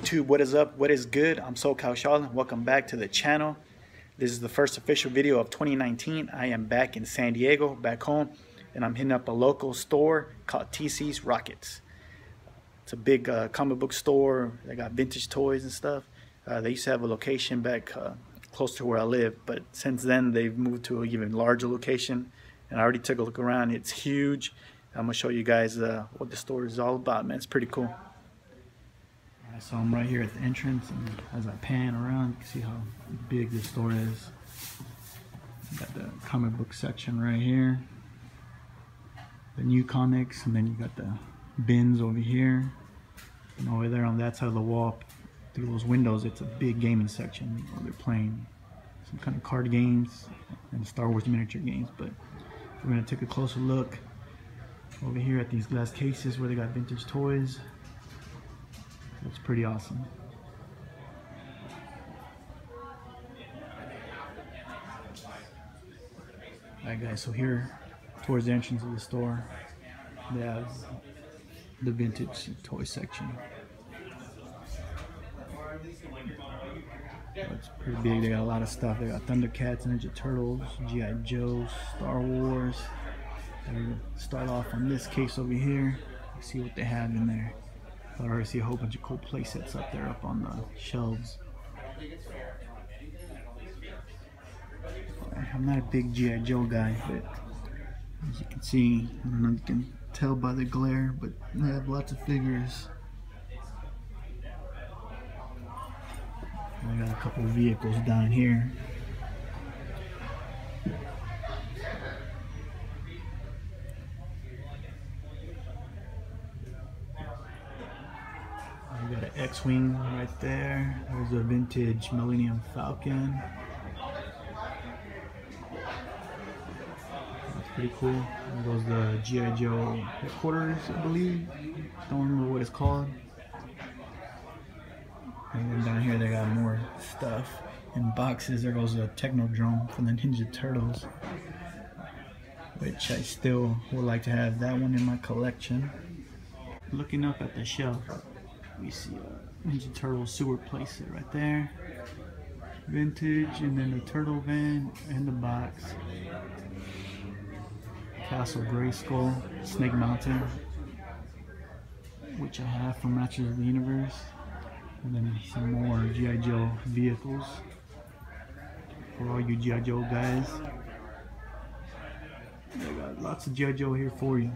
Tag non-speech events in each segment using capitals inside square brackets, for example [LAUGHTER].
what is up? What is good? I'm SoCal Shaolin. Welcome back to the channel. This is the first official video of 2019. I am back in San Diego, back home, and I'm hitting up a local store called TC's Rockets. It's a big uh, comic book store. They got vintage toys and stuff. Uh, they used to have a location back uh, close to where I live, but since then they've moved to an even larger location. And I already took a look around. It's huge. I'm gonna show you guys uh, what the store is all about, man. It's pretty cool. So I'm right here at the entrance, and as I pan around, you can see how big the store is. Got the comic book section right here, the new comics, and then you got the bins over here, and over there on that side of the wall, through those windows, it's a big gaming section where they're playing some kind of card games and Star Wars miniature games. But we're gonna take a closer look over here at these glass cases where they got vintage toys. Looks pretty awesome. Alright guys, so here towards the entrance of the store, they have the vintage toy section. It's pretty big. They got a lot of stuff. They got Thundercats, Ninja Turtles, G.I. Joe, Star Wars. start off on this case over here. See what they have in there. I already see a whole bunch of cool play sets up there up on the shelves. I'm not a big G.I. Joe guy, but as you can see, I don't know you can tell by the glare, but they have lots of figures. I got a couple of vehicles down here. I got an X-Wing right there. There's a vintage Millennium Falcon. That's pretty cool. There goes the G.I. Joe headquarters, I believe. Don't remember what it's called. And then down here they got more stuff in boxes. There goes a Technodrome from the Ninja Turtles, which I still would like to have that one in my collection. Looking up at the shelf, we see a Ninja Turtle sewer playset right there. Vintage, and then the Turtle van and the box. Castle Grayskull, Snake Mountain, which I have from Masters of the Universe. And then some more G.I. Joe vehicles for all you G.I. Joe guys. They got lots of G.I. Joe here for you.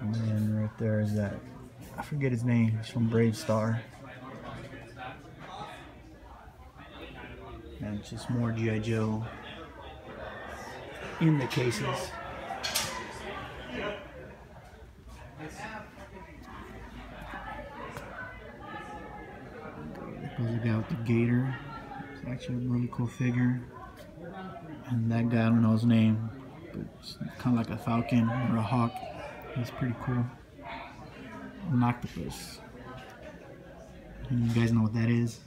And then right there is that, I forget his name, he's from BraveStarr. And it's just more G.I. Joe in the cases. There's a guy with the gator. It's actually a really cool figure. And that guy, I don't know his name, but it's kind of like a falcon or a hawk. He's pretty cool. An octopus. You guys know what that is?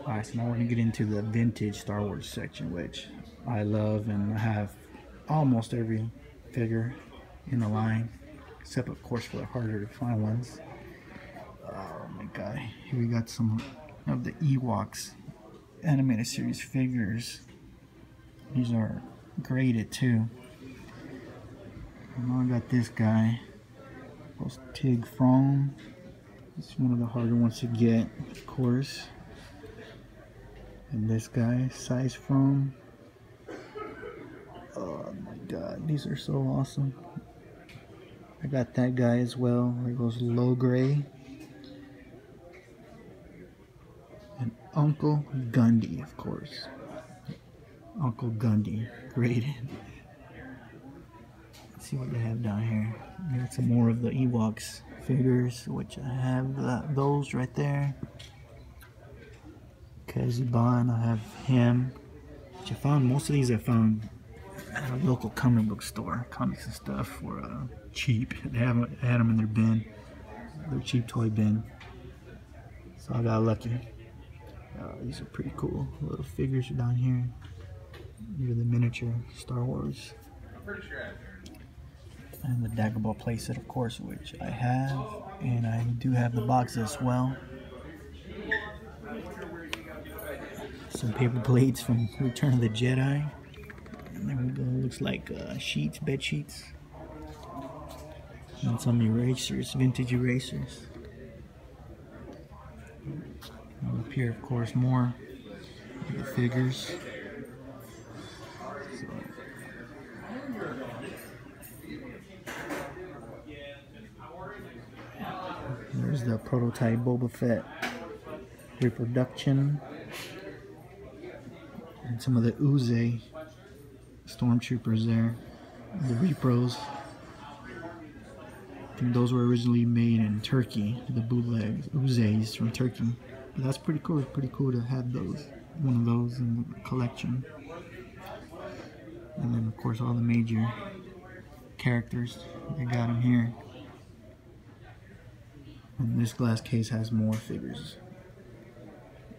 Alright, so now we're going to get into the vintage Star Wars section, which I love and I have almost every figure in the line except of course for the harder to find ones. Oh my god, here we got some of the Ewoks animated series figures. These are graded too. And I got this guy, Post Tig Fromm. It's one of the harder ones to get, of course. And this guy, Sise Fromm. Oh my god, these are so awesome. I got that guy as well. There goes Logray. And Uncle Gundy, of course. Uncle Gundy, graded. Let's see what they have down here. Got some more of the Ewoks figures, which I have those right there. Kez-Iban, I have him. Which I found, most of these I found at a local comic book store, comics and stuff for uh, cheap. They have had them in their bin, their cheap toy bin. So I got lucky. Uh, these are pretty cool. Little figures down here. These are the miniature Star Wars. And the Dagobah playset, of course, which I have. And I do have the box as well. Some paper plates from Return of the Jedi. And there we go. Looks like uh, sheets, bed sheets. And some erasers, vintage erasers. And up here, of course, more the figures. So. The prototype Boba Fett reproduction. And some of the Uzay stormtroopers there. The repros. I think those were originally made in Turkey, the bootlegs, Uzays from Turkey. But that's pretty cool. It's pretty cool to have those, one of those in the collection. And then, of course, all the major characters. They got them here. And this glass case has more figures.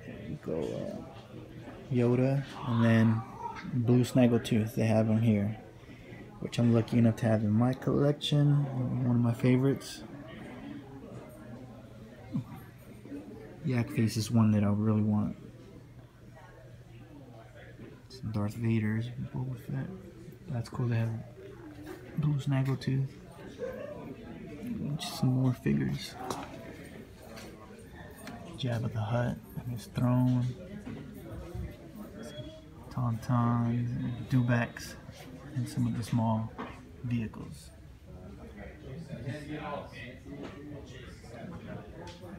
There you go. Uh, Yoda, and then Blue Snaggletooth. They have them here, which I'm lucky enough to have in my collection. One of my favorites. Yak Face is one that I really want. Some Darth Vader's, Boba Fett. That's cool to have Blue Snaggletooth. Just some more figures. Jabba the Hutt and his throne. Tauntauns, Dewbacks, and some of the small vehicles.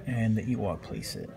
And the Ewok playset.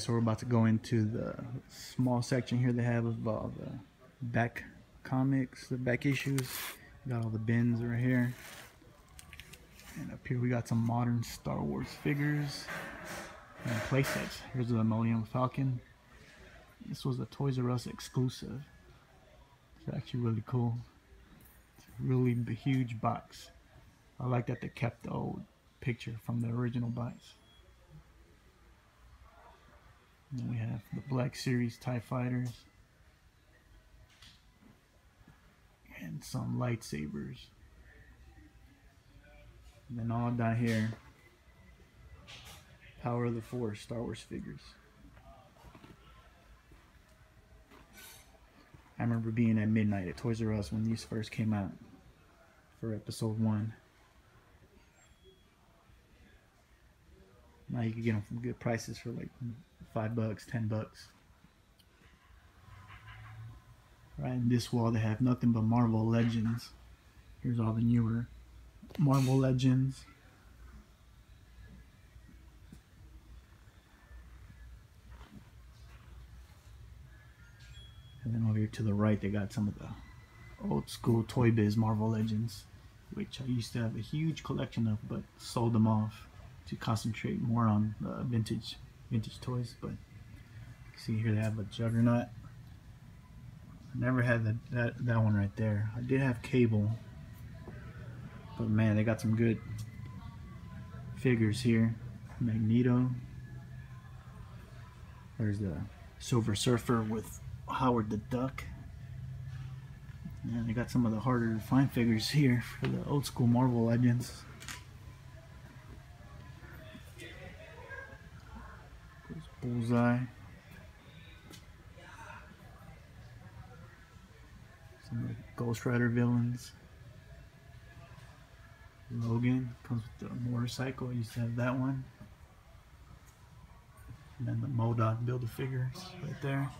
So we're about to go into the small section here they have of all the back comics, the back issues. Got all the bins right here. And up here we got some modern Star Wars figures and playsets. Here's the Millennium Falcon. This was a Toys R Us exclusive. It's actually really cool. It's a really huge box. I like that they kept the old picture from the original box. Then we have the Black Series TIE Fighters. And some lightsabers. And then all down here, Power of the Force Star Wars figures. I remember being at midnight at Toys R Us when these first came out for episode one. Now you can get them from good prices for like five bucks, ten bucks. Right in this wall, they have nothing but Marvel Legends. Here's all the newer Marvel Legends. And then over here to the right, they got some of the old school Toy Biz Marvel Legends, which I used to have a huge collection of, but sold them off to concentrate more on uh, vintage vintage toys. But see here they have a Juggernaut. I never had the, that that one right there. I did have Cable, but man, they got some good figures here. Magneto. There's the Silver Surfer with Howard the Duck. And they got some of the harder to find figures here for the old school Marvel Legends. Bullseye. Some of the Ghost Rider villains. Logan comes with the motorcycle. I used to have that one. And then the MODOK Build-A-Figures right there.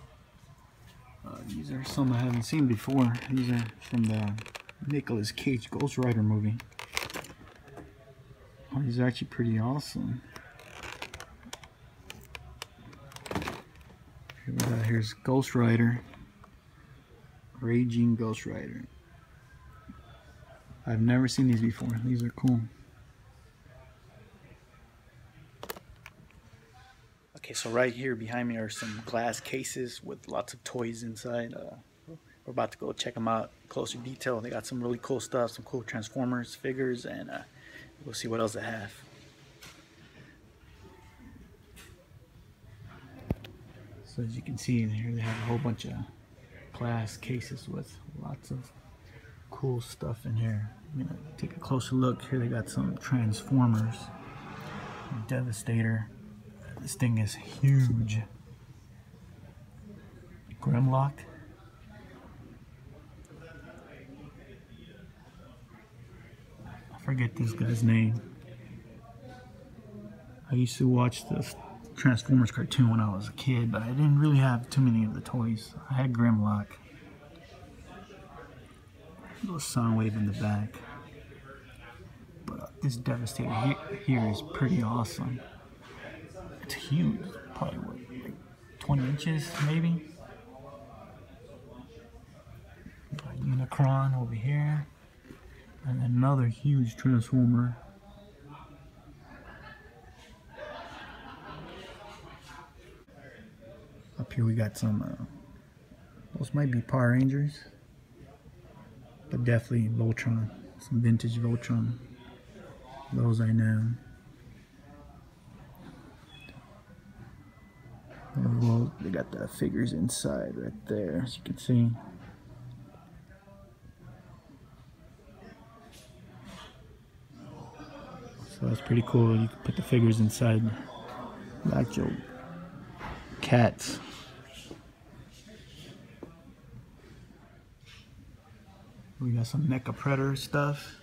Uh, these are some I haven't seen before. These are from the Nicolas Cage Ghost Rider movie. Oh, these are actually pretty awesome. Got, here's Ghost Rider. Raging Ghost Rider. I've never seen these before. These are cool. Okay, so right here behind me are some glass cases with lots of toys inside. Uh, we're about to go check them out closer detail. They got some really cool stuff, some cool Transformers figures, and uh, we'll see what else they have. As you can see in here, they have a whole bunch of glass cases with lots of cool stuff in here. I'm gonna take a closer look. Here they got some Transformers, Devastator. This thing is huge. Grimlock. I forget this guy's name. I used to watch the Transformers cartoon when I was a kid, but I didn't really have too many of the toys. I had Grimlock. A little Soundwave in the back. But uh, this Devastator here, is pretty awesome. It's huge. Probably what, like 20 inches maybe? Unicron over here. And another huge Transformer. Up here we got some, uh, those might be Power Rangers. But definitely Voltron. Some vintage Voltron. Those I know. Well, they got the figures inside right there, as you can see. So that's pretty cool. You can put the figures inside the actual cats. We got some NECA Predator stuff.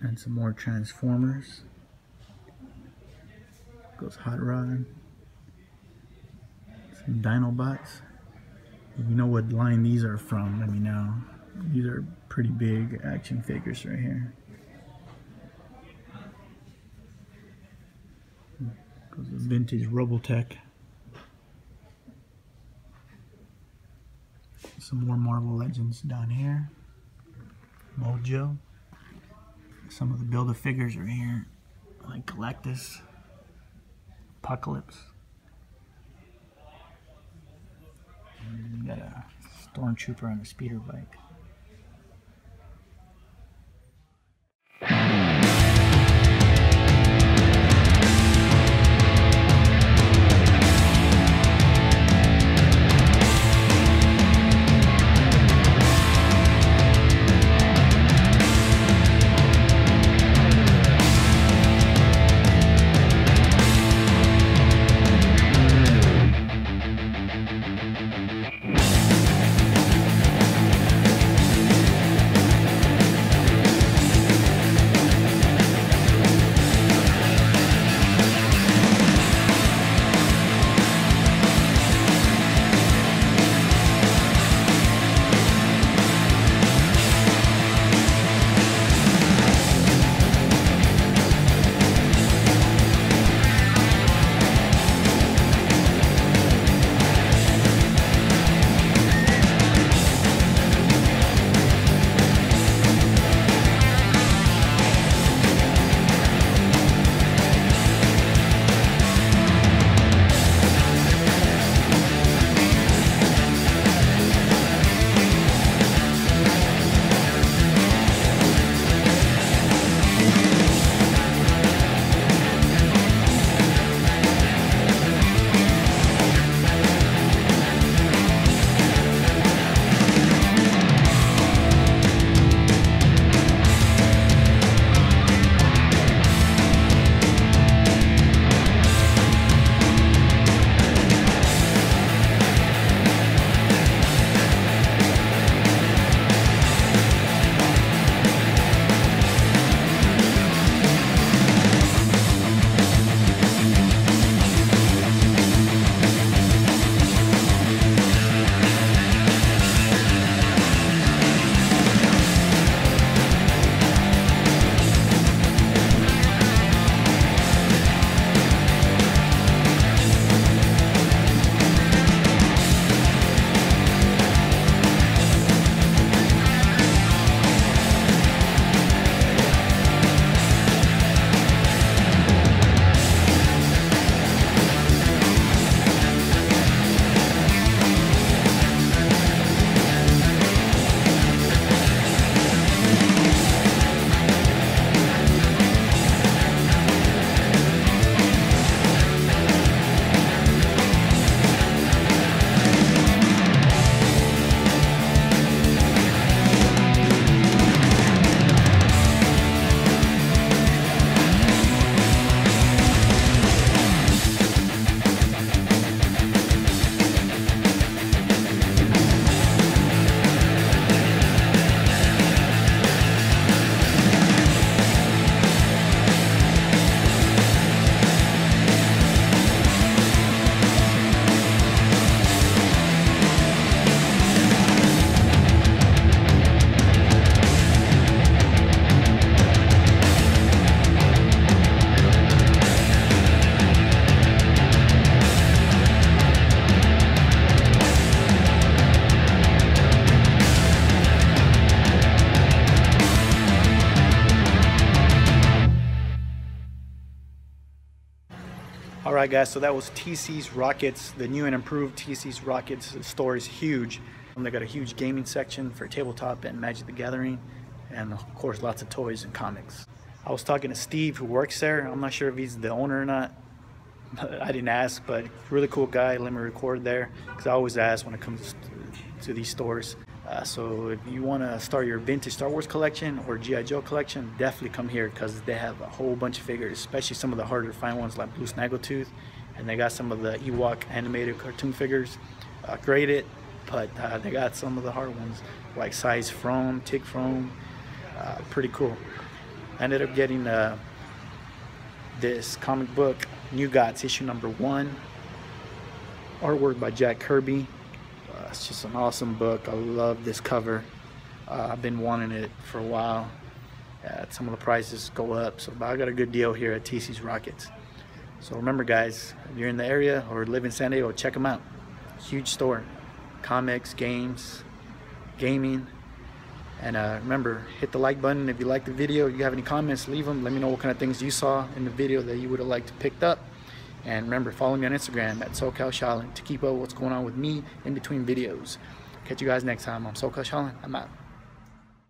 And some more Transformers. Goes Hot Rod. Some Dinobots. You know what line these are from, let me know. These are pretty big action figures right here. Goes vintage Robotech. Some more Marvel Legends down here. Mojo. Some of the Build-A-Figures are here. Like Galactus. Apocalypse. Got a Stormtrooper on a speeder bike. All right, guys, so that was TC's Rockets. The new and improved TC's Rockets store is huge. And they got a huge gaming section for tabletop and Magic the Gathering, and of course, lots of toys and comics. I was talking to Steve, who works there. I'm not sure if he's the owner or not. [LAUGHS] I didn't ask, but really cool guy. Let me record there because I always ask when it comes to these stores. Uh, so if you want to start your vintage Star Wars collection or G.I. Joe collection, definitely come here because they have a whole bunch of figures, especially some of the harder to find ones like Blue Snaggletooth. And they got some of the Ewok animated cartoon figures uh, graded, but uh, they got some of the hard ones like Sise Fromm, Tig Fromm. Uh, pretty cool. I ended up getting uh, this comic book, New Gods, issue number one. Artwork by Jack Kirby it's just an awesome book. I love this cover. Uh, I've been wanting it for a while. Uh, some of the prices go up, so I got a good deal here at TC's Rockets. So remember guys, if you're in the area or live in San Diego, check them out. Huge store. Comics, games, gaming. And uh, remember, hit the like button if you like the video. If you have any comments, leave them. Let me know what kind of things you saw in the video that you would have liked to picked up. And remember, follow me on Instagram at SoCal Shaolin to keep up what's going on with me in between videos. Catch you guys next time. I'm SoCal Shaolin. I'm out.